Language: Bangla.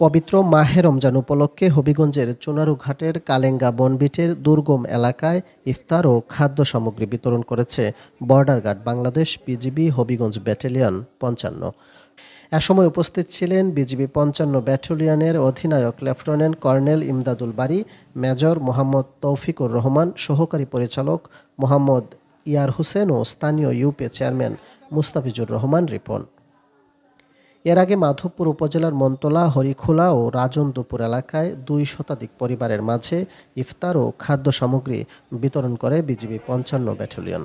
পবিত্র মাহে রমজান উপলক্ষে হবিগঞ্জের চুনারু ঘাটের কালেঙ্গা বনবিটের দুর্গম এলাকায় ইফতার ও খাদ্য সামগ্রী বিতরণ করেছে border guard Bangladesh BGB Habiganj battalion পঞ্চান্ন। এ সময় উপস্থিত ছিলেন বিজিবি পঞ্চান্ন ব্যাটালিয়নের অধিনায়ক lieutenant colonel Imdadul Bari, major Mohammad Toufiqur Rahman, সহকারী পরিচালক মোহাম্মদ ইয়ার হোসেন ও স্থানীয় ইউপি চেয়ারম্যান মুস্তাফিজুর রহমান রিপন। এর আগে মাধবপুর উপজেলার মন্তলা হরিখোলা ও রাজনদুপুর এলাকায় দুই শতাধিক পরিবারের মাঝে ইফতার ও খাদ্য সামগ্রী বিতরণ করে বিজিবি পঞ্চান্ন ব্যাটালিয়ন